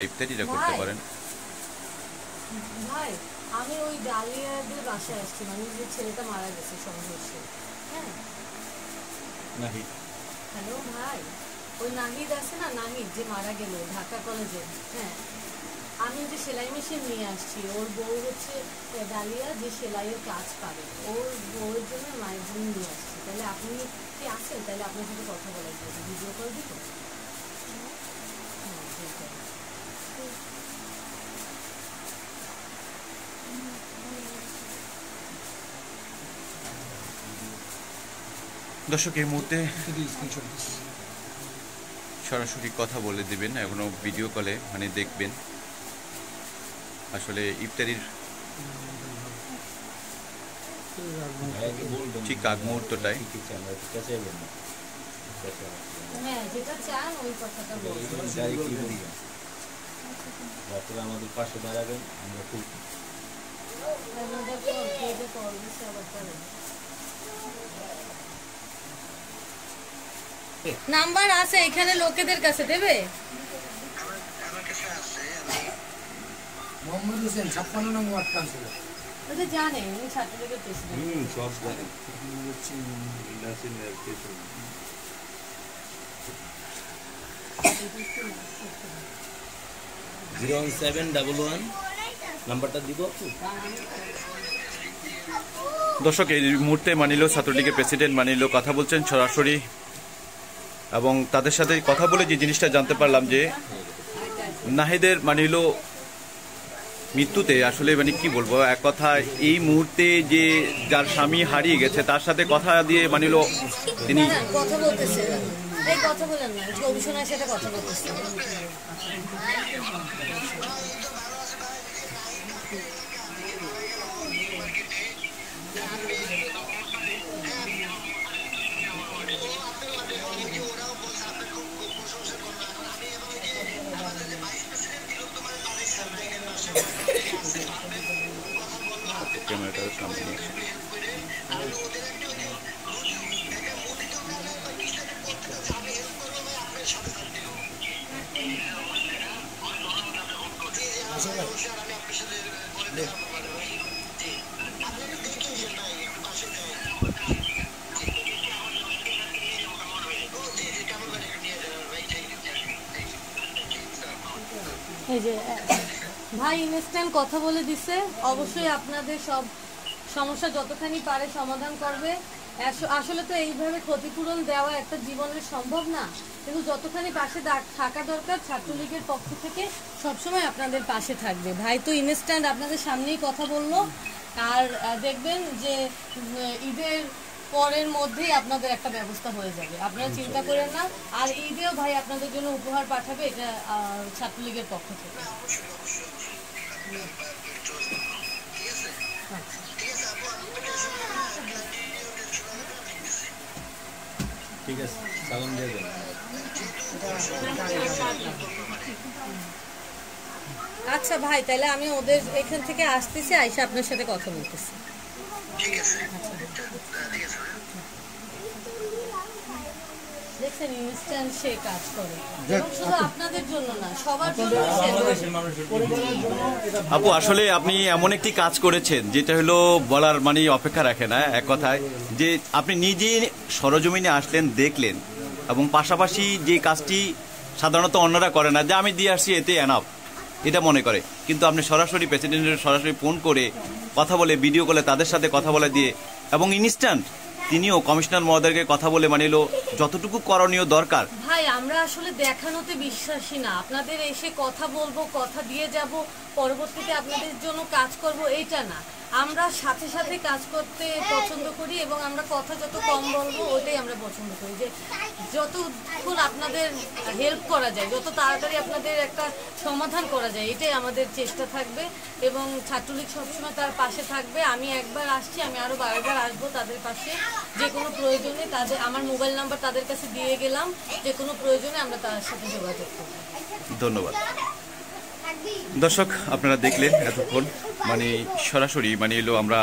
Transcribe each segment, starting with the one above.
ইফতারিটা করতে পারেন। ভাই আমি ওই ডালিয়াদের বাসায় আসছি মানে যে ছেলেটা মারা গেছে সংঘর্ষে হ্যাঁ। নাহি হ্যালো ভাই। ওই নাহিদ আছে না নাহিদ যে মারা গেল ঢাকা কলেজে হ্যাঁ। আমি যে সেলাই মেশিন নিয়ে আসছি ওর বউ হচ্ছে ডালিয়া যে সেলাইয়ের কাজ পাবে। ওর বউয়ের জন্য মায়ের বোন নিয়ে আসছি। তাহলে আপনি কি আছেন? তাহলে আপনার সাথে কথা বলা যাবে। ভিডিও কল দিব হ্যাঁ ঠিক আছে দর্শক এই মুহূর্তে সরাসরি কথা বলে দেবেন এখনও ভিডিও কলে মানে দেখবেন। আসলে ইফতারির ঠিক আগ মুহূর্তটাই। হ্যাঁ আমাদের পাশে দাঁড়াবেন আমরা খুব আমাদের তো পেজে কল দিচ্ছে আবার পরে নাম্বার আছে এখানে লোকেদের কাছে দেবে। মোহাম্মদ হোসেন ছাপ্পান্ন নম্বর ওয়ার্ড কাউন্সিলর। জানে উনি ছাত্রলীগের হুম সব জানি। Zero one seven double one নাম্বারটা দিব দর্শক এই মুহূর্তে মানিল ছাত্রলীগের প্রেসিডেন্ট মানিল কথা বলছেন সরাসরি এবং তাদের সাথে কথা বলে যে জিনিসটা জানতে পারলাম যে নাহিদের মানিল মৃত্যুতে আসলে মানে কি বলব, এক কথা এই মুহূর্তে যে যার স্বামী হারিয়ে গেছে, তার সাথে কথা দিয়ে মানিল তিনি কথা বলতেছে। chemical combination. Is it? ভাই, ইনস্ট্যান্ট কথা বলে দিছে। অবশ্যই আপনাদের সব সমস্যা যতখানি পারে সমাধান করবে। আসলে তো এইভাবে ক্ষতিপূরণ দেওয়া একটা জীবনের সম্ভব না। কিন্তু যতখানি পাশে থাকা দরকার, ছাত্রলীগের পক্ষ থেকে সবসময় আপনাদের পাশে থাকবে। ভাই তো ইনস্ট্যান্ট আপনাদের সামনেই কথা বলল। আর দেখবেন যে ঈদের পরের মধ্যেই আপনাদের একটা ব্যবস্থা হয়ে যাবে। আপনারা চিন্তা করেন না। আর ঈদেও ভাই আপনাদের জন্য উপহার পাঠাবে এটা ছাত্রলীগের পক্ষ থেকে। ঠিক আছে সালাম দিয়ে দেন। আচ্ছা ভাই তাহলে আমি ওদের এখান থেকে আসতেছি আইসা আপনার সাথে কথা বলতেছি। দেখছেন ইনস্ট্যান্ট সে কাজ করে। শুধু আপনাদের জন্য না সবার জন্য সে বাংলাদেশের মানুষের জন্য। আপু আসলে আপনি এমন একটি কাজ করেছেন যেটা হলো বলার মানে অপেক্ষা রাখে না এক কথায়। যে আপনি নিজে সরজমিনে আসলেন দেখলেন এবং পাশাপাশি যে কাজটি সাধারণত অন্যরা করে না যে আমি দিয়ে আসছি এতে এনাফ এটা মনে করে। কিন্তু আপনি সরাসরি প্রেসিডেন্টের সরাসরি ফোন করে কথা বলে ভিডিও কলে তাদের সাথে কথা বলে দিয়ে এবং ইনস্ট্যান্ট তিনিও কমিশনার মহোদয়কে কথা বলে মানিল, যতটুকু করণীয় দরকার। ভাই, আমরা আসলে দেখানোতে বিশ্বাসী না। আপনাদের এসে কথা বলব, কথা দিয়ে যাব, পরবর্তীতে আপনাদের জন্য কাজ করব, এইটা না। আমরা সাথে সাথে কাজ করতে পছন্দ করি এবং আমরা কথা যত কম বলব ওটাই আমরা পছন্দ করি যে যতক্ষণ আপনাদের হেল্প করা যায়, যত তাড়াতাড়ি আপনাদের একটা সমাধান করা যায়, এটাই আমাদের চেষ্টা থাকবে এবং ছাত্রলীগ সবসময় তার পাশে থাকবে। আমি একবার আসছি, আমি আরও বারবার আসব তাদের পাশে। যে কোনো প্রয়োজনে তাদের, আমার মোবাইল নাম্বার তাদের কাছে দিয়ে গেলাম, যে কোনো প্রয়োজনে আমরা তার সাথে যোগাযোগ করব। ধন্যবাদ। দর্শক, আপনারা দেখলেন এতক্ষণ মানে সরাসরি মানে এলো আমরা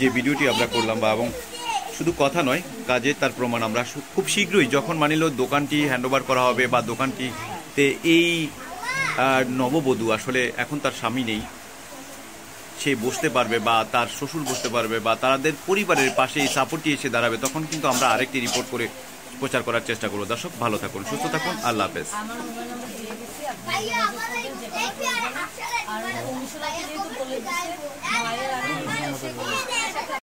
যে ভিডিওটি আমরা করলাম বা, এবং শুধু কথা নয় কাজে তার প্রমাণ আমরা খুব শীঘ্রই যখন মানে এলো, দোকানটি হ্যান্ডওভার করা হবে বা দোকানটিতে এই নববধূ আসলে এখন তার স্বামী নেই, সে বসতে পারবে বা তার শ্বশুর বসতে পারবে বা তাদের পরিবারের পাশে এই সাপোর্টটি এসে দাঁড়াবে, তখন কিন্তু আমরা আরেকটি রিপোর্ট করে প্রচার করার চেষ্টা করব। দর্শক ভালো থাকুন সুস্থ থাকুন আল্লাহ হাফেজ।